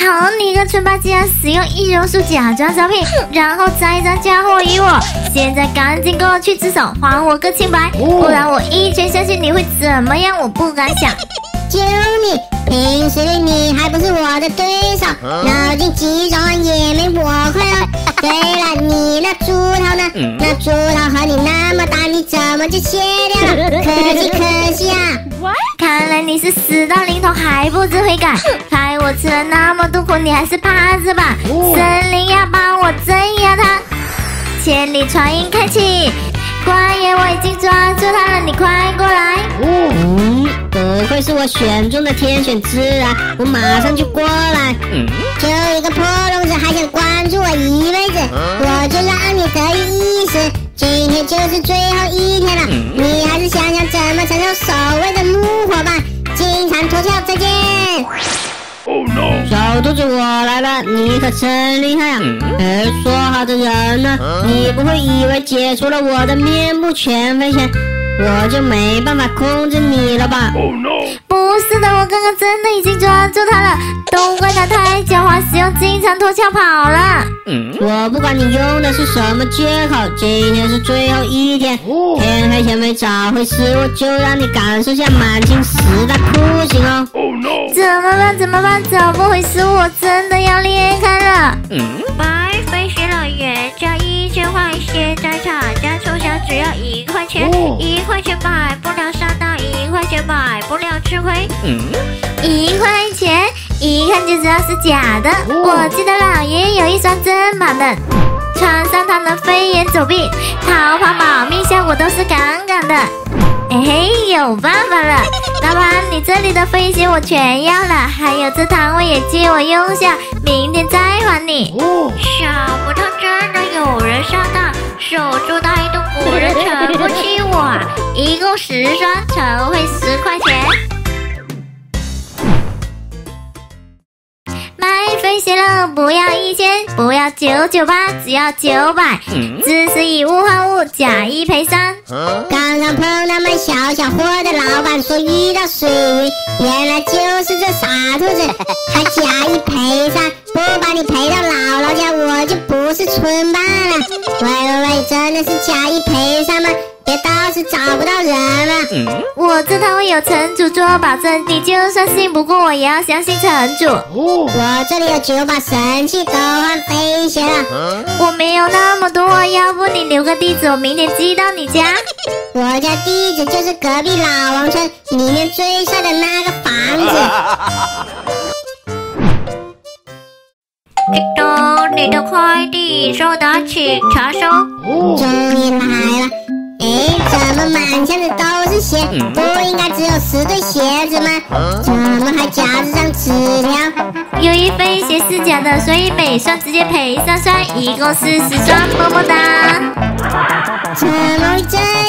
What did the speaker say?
好你个村霸，竟然使用易容术假装招聘，然后栽赃嫁祸于我！现在赶紧跟我去自首，还我个清白，不然我一拳下去你会怎么样？我不敢想。就你，平时的你还不是我的对手，脑筋急转弯也没我快哦。对了，你那猪头呢？那猪头和你那么大，你怎么就切掉了？可惜可你是死到临头还不知悔改，害 我吃了那么多苦，你还是趴着吧？森林要帮我镇压他，千里传音开启。官爷，我已经抓住他了，你快过来！嗯，不愧是我选中的天选之人，我马上就过来。就一个破笼子，还想关注我一辈子？我就让你得意一时。今天就是最后一天了，你还是想想怎么承受所谓的怒火吧。再见。小兔子，我来了，你可真厉害啊！哎，说好的人呢？你不会以为解除了我的面目全非前，我就没办法控制你了吧？不是的，我刚刚真的已经抓住他了，都怪他太狡猾，使用金蝉脱壳跑了。我不管你用的是什么借口，今天是最后一天，天黑前没找回食物就让你感受下满清十大酷刑哦！怎么办？怎么办？怎么回事？我真的要裂开了！白飞仙了，原价一千块，现在厂家促销只要一块钱，一块钱买不了买不了吃亏。一块钱，一看就知道是假的。我记得老爷爷有一双正版的，穿上它能飞檐走壁，逃跑保命效果都是杠杠的。嘿嘿，有办法了，老板，你这里的飞鞋我全要了，还有这摊位也借我用下，明天再还你。想不到真的有人上当，守株待兔，古人全部欺我，一共十双，才会十块钱。飞鞋了，不要一千，不要九九八，只要九百。只是以物换物，假一赔三。刚刚碰到卖小小货的老板说遇到水鱼，原来就是这傻兔子，还假一赔三，不把你赔到姥姥家，我就不是村霸了。喂喂喂，真的是假一赔三吗？别到时找不到人了。我这摊位有城主做保证，你就算信不过我，也要相信城主。我这里有九把神器，都换飞鞋了。我没有那么多，要不你留个地址，我明天寄到你家。我家地址就是隔壁老王村里面最帅的那个房子。叮咚，你的快递收到，请查收。终于来了。哎，怎么满箱子都是鞋？不应该只有十对鞋子吗？怎么还夹着张纸条？有一分鞋是假的，所以每双直接赔三双，一共四十双。么么哒！怎么会这？